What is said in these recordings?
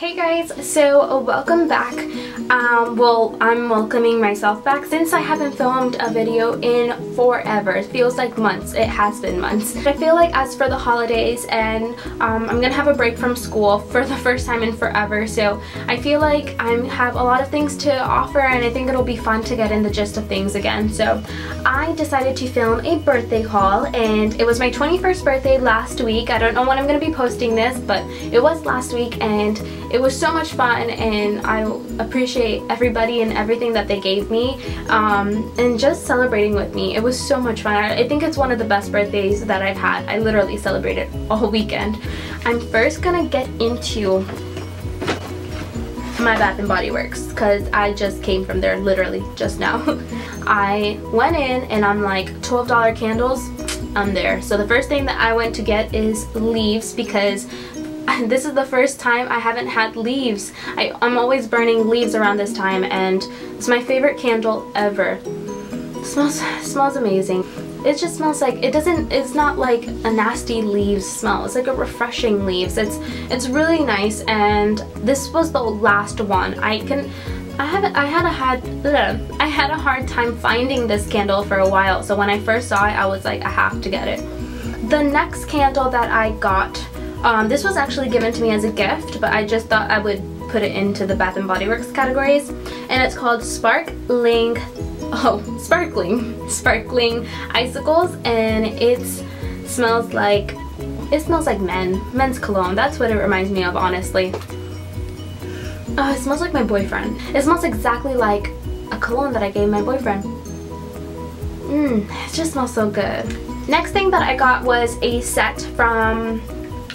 Hey guys, so uh, welcome back. Um, well, I'm welcoming myself back since I haven't filmed a video in forever. It feels like months. It has been months. I feel like as for the holidays and um, I'm gonna have a break from school for the first time in forever, so I feel like I have a lot of things to offer and I think it'll be fun to get in the gist of things again. So I decided to film a birthday haul and it was my 21st birthday last week. I don't know when I'm gonna be posting this, but it was last week and it was so much fun and I appreciate everybody and everything that they gave me um, and just celebrating with me. It was so much fun. I think it's one of the best birthdays that I've had. I literally celebrated all weekend. I'm first gonna get into my Bath & Body Works because I just came from there literally just now. I went in and I'm like $12 candles I'm there. So the first thing that I went to get is leaves because this is the first time I haven't had leaves. I, am always burning leaves around this time and it's my favorite candle ever. It smells, smells amazing. It just smells like, it doesn't, it's not like a nasty leaves smell. It's like a refreshing leaves. It's, it's really nice and this was the last one. I can, I haven't, I had a had, I had a hard time finding this candle for a while. So when I first saw it, I was like, I have to get it. The next candle that I got um, this was actually given to me as a gift, but I just thought I would put it into the Bath & Body Works categories. And it's called Sparkling, oh, Sparkling, Sparkling Icicles. And it smells like, it smells like men, men's cologne. That's what it reminds me of, honestly. Oh, it smells like my boyfriend. It smells exactly like a cologne that I gave my boyfriend. Mmm, it just smells so good. Next thing that I got was a set from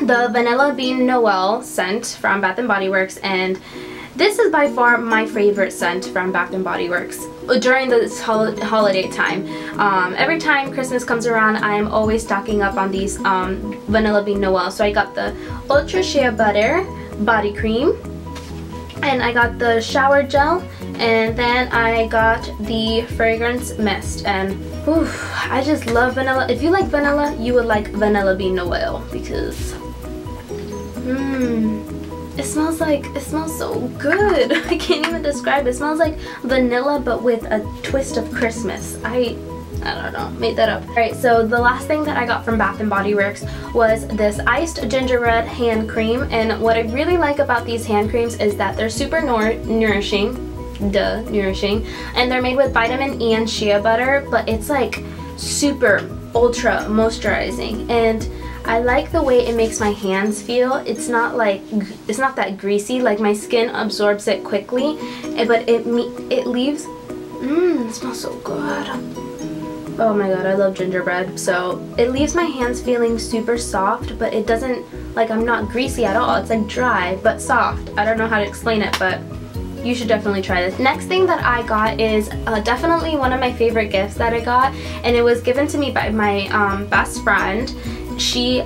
the Vanilla Bean Noel scent from Bath & Body Works and this is by far my favorite scent from Bath & Body Works during this hol holiday time. Um, every time Christmas comes around, I'm always stocking up on these um, Vanilla Bean Noel. So I got the Ultra Shea Butter Body Cream, and I got the Shower Gel, and then I got the Fragrance Mist. And oof, I just love vanilla. If you like vanilla, you would like Vanilla Bean Noel because Mmm. It smells like, it smells so good. I can't even describe it. It smells like vanilla but with a twist of Christmas. I, I don't know, made that up. Alright, so the last thing that I got from Bath & Body Works was this iced gingerbread hand cream. And what I really like about these hand creams is that they're super nourishing. Duh, nourishing. And they're made with vitamin E and shea butter, but it's like super ultra moisturizing. And I like the way it makes my hands feel. It's not like, it's not that greasy, like my skin absorbs it quickly, eh, but it it leaves, mmm, it smells so good. Oh my god, I love gingerbread. So it leaves my hands feeling super soft, but it doesn't, like I'm not greasy at all. It's like dry, but soft. I don't know how to explain it, but you should definitely try this. Next thing that I got is uh, definitely one of my favorite gifts that I got, and it was given to me by my um, best friend she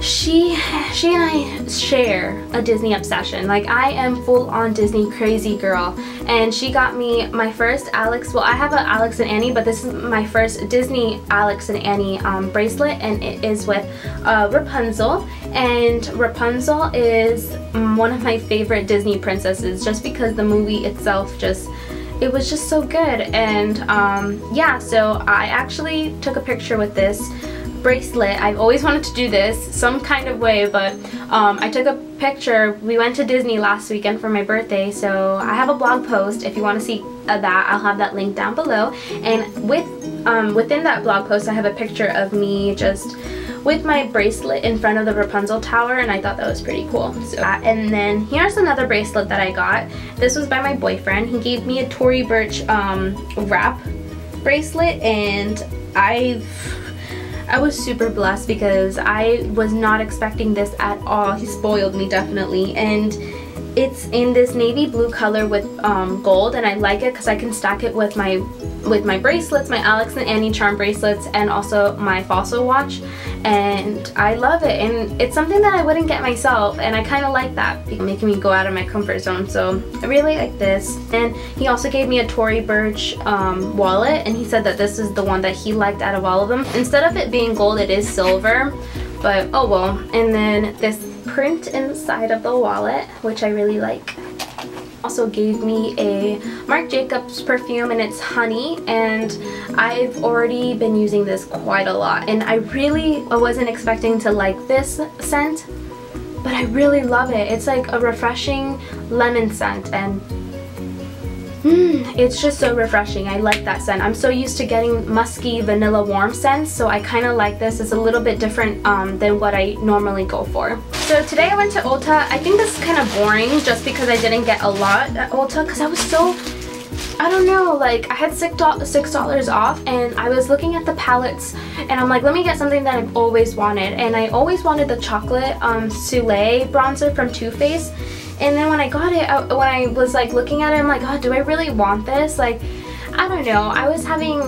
she she and I share a Disney obsession. Like I am full on Disney crazy girl. And she got me my first Alex, well I have an Alex and Ani but this is my first Disney Alex and Ani um, bracelet and it is with uh, Rapunzel. And Rapunzel is one of my favorite Disney princesses just because the movie itself just it was just so good. And um, yeah so I actually took a picture with this bracelet. I've always wanted to do this some kind of way, but um, I took a picture. We went to Disney last weekend for my birthday, so I have a blog post. If you want to see uh, that, I'll have that link down below. And with um, within that blog post, I have a picture of me just with my bracelet in front of the Rapunzel tower and I thought that was pretty cool. So, uh, and then here's another bracelet that I got. This was by my boyfriend. He gave me a Tory Burch um, wrap bracelet and I've I was super blessed because I was not expecting this at all. He spoiled me definitely and it's in this navy blue color with um, gold and I like it because I can stack it with my with my bracelets, my Alex and Ani charm bracelets and also my Fossil watch and I love it. And it's something that I wouldn't get myself and I kind of like that making me go out of my comfort zone. So I really like this. And he also gave me a Tory Burch um, wallet and he said that this is the one that he liked out of all of them. Instead of it being gold it is silver but oh well. And then this print inside of the wallet, which I really like. Also gave me a Marc Jacobs perfume and it's honey and I've already been using this quite a lot and I really wasn't expecting to like this scent but I really love it. It's like a refreshing lemon scent and Mm, it's just so refreshing. I like that scent. I'm so used to getting musky vanilla warm scents, so I kind of like this. It's a little bit different um, than what I normally go for. So today I went to Ulta. I think this is kind of boring just because I didn't get a lot at Ulta because I was so I don't know, like I had $6 off and I was looking at the palettes and I'm like, let me get something that I've always wanted. And I always wanted the chocolate um, Soleil bronzer from Too Faced and then when I got it, I, when I was like looking at it, I'm like, oh, do I really want this? Like, I don't know. I was having,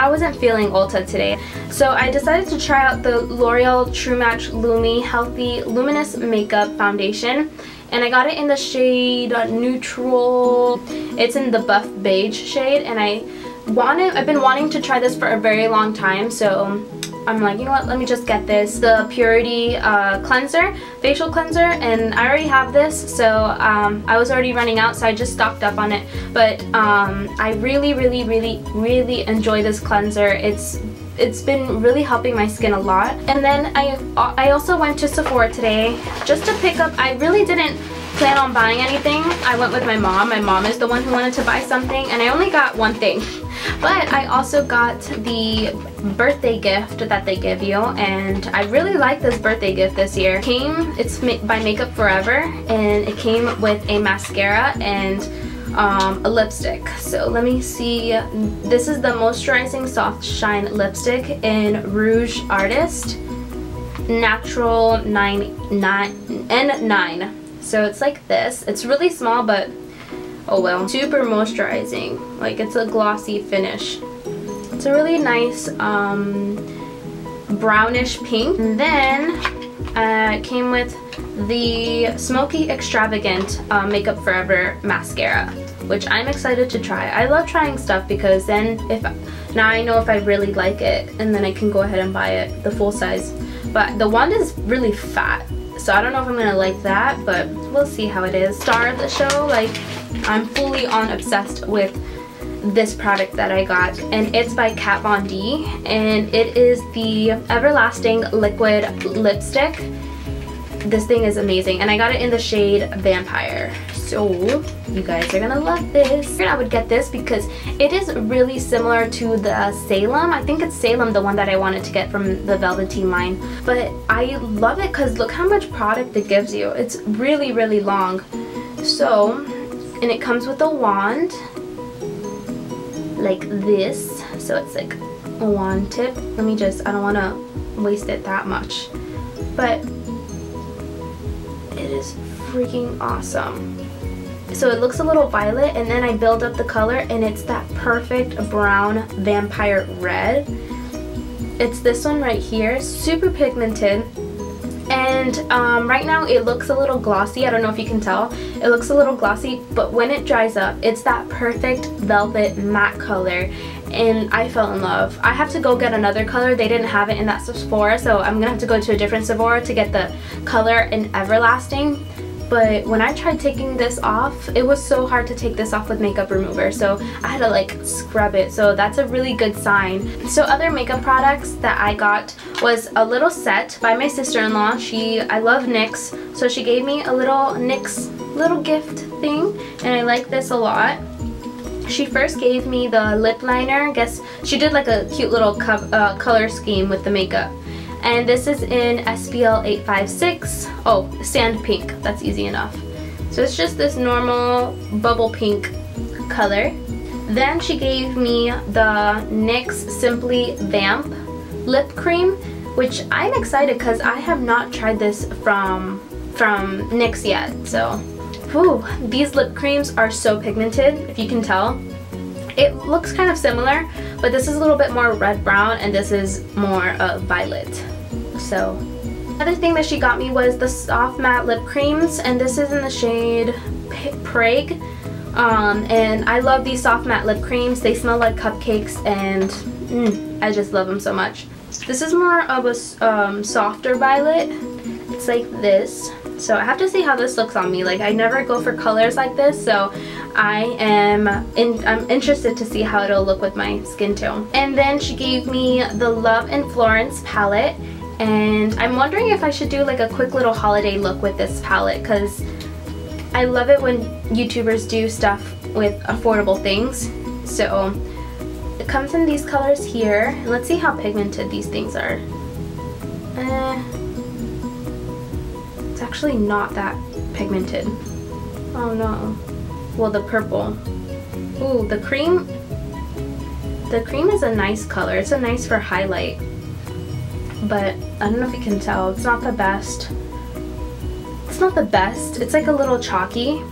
I wasn't feeling Ulta today. So I decided to try out the L'Oreal True Match Lumi Healthy Luminous Makeup Foundation. And I got it in the shade Neutral. It's in the Buff Beige shade. And I wanted, I've been wanting to try this for a very long time. So I'm like, you know what, let me just get this. The Purity uh, Cleanser, Facial Cleanser, and I already have this, so um, I was already running out, so I just stocked up on it. But um, I really, really, really, really enjoy this cleanser. It's it's been really helping my skin a lot. And then I, I also went to Sephora today just to pick up, I really didn't plan on buying anything. I went with my mom. My mom is the one who wanted to buy something and I only got one thing. But I also got the birthday gift that they give you and I really like this birthday gift this year. It came, it's by Makeup Forever and it came with a mascara and um, a lipstick. So let me see. This is the Moisturizing Soft Shine Lipstick in Rouge Artist Natural 9, 9 N9. So it's like this. It's really small but oh well. Super moisturizing. Like it's a glossy finish. It's a really nice um, brownish pink. And then uh, came with the Smoky Extravagant uh, Makeup Forever Mascara which I'm excited to try. I love trying stuff because then if now I know if I really like it and then I can go ahead and buy it the full size. But the wand is really fat so I don't know if I'm gonna like that but we'll see how it is. Star of the show like I'm fully on obsessed with this product that I got and it's by Kat Von D and it is the Everlasting Liquid Lipstick. This thing is amazing and I got it in the shade Vampire. So you guys are gonna love this. I would get this because it is really similar to the Salem. I think it's Salem, the one that I wanted to get from the Velveteen line. But I love it because look how much product it gives you. It's really, really long. So, and it comes with a wand like this. So it's like a wand tip. Let me just, I don't want to waste it that much. But it is freaking awesome. So it looks a little violet and then I build up the color and it's that perfect brown vampire red. It's this one right here, super pigmented. And um, right now it looks a little glossy, I don't know if you can tell. It looks a little glossy, but when it dries up, it's that perfect velvet matte color and I fell in love. I have to go get another color. They didn't have it in that Sephora, so I'm gonna have to go to a different Sephora to get the color in Everlasting but when I tried taking this off, it was so hard to take this off with makeup remover, so I had to like scrub it, so that's a really good sign. So other makeup products that I got was a little set by my sister-in-law. She, I love NYX, so she gave me a little NYX little gift thing, and I like this a lot. She first gave me the lip liner, I guess she did like a cute little co uh, color scheme with the makeup and this is in SPL 856. Oh, sand pink, that's easy enough. So it's just this normal bubble pink color. Then she gave me the NYX Simply Vamp lip cream, which I'm excited because I have not tried this from, from NYX yet. So, whew, these lip creams are so pigmented, if you can tell. It looks kind of similar, but this is a little bit more red brown and this is more uh, violet so. Another thing that she got me was the soft matte lip creams and this is in the shade Prague. Um, and I love these soft matte lip creams. They smell like cupcakes and mm, I just love them so much. This is more of a um, softer violet. It's like this. So I have to see how this looks on me. Like I never go for colors like this, so I am in, I'm interested to see how it'll look with my skin tone. And then she gave me the Love in Florence palette and I'm wondering if I should do like a quick little holiday look with this palette because I love it when YouTubers do stuff with affordable things. So it comes in these colors here. Let's see how pigmented these things are. Eh, it's actually not that pigmented. Oh no. Well, the purple. Ooh, the cream. The cream is a nice color. It's a nice for highlight. But I don't know if you can tell. It's not the best. It's not the best. It's like a little chalky.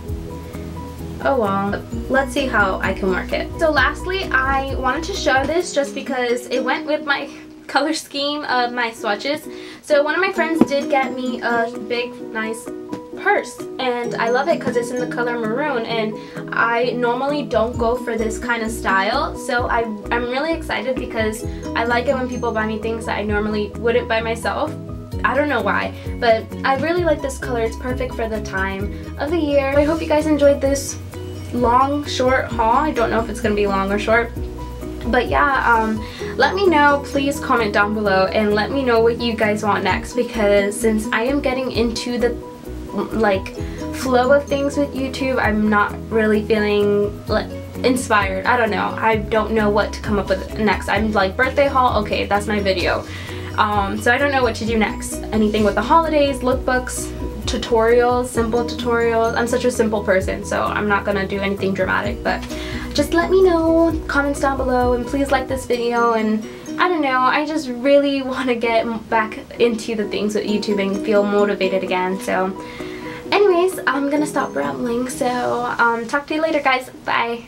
Oh well, let's see how I can work it. So lastly, I wanted to show this just because it went with my color scheme of my swatches. So one of my friends did get me a big, nice purse and I love it because it's in the color maroon and I normally don't go for this kind of style so I, I'm really excited because I like it when people buy me things that I normally wouldn't buy myself I don't know why, but I really like this color. It's perfect for the time of the year. I hope you guys enjoyed this long, short haul. I don't know if it's going to be long or short. But yeah, um, let me know, please comment down below and let me know what you guys want next because since I am getting into the like flow of things with YouTube, I'm not really feeling like inspired. I don't know. I don't know what to come up with next. I'm like birthday haul, okay, that's my video. Um, so I don't know what to do next. Anything with the holidays, lookbooks, tutorials, simple tutorials. I'm such a simple person, so I'm not gonna do anything dramatic, but just let me know, comments down below, and please like this video, and I don't know, I just really want to get back into the things with YouTube and feel motivated again, so anyways, I'm gonna stop rambling, so um, talk to you later guys, bye!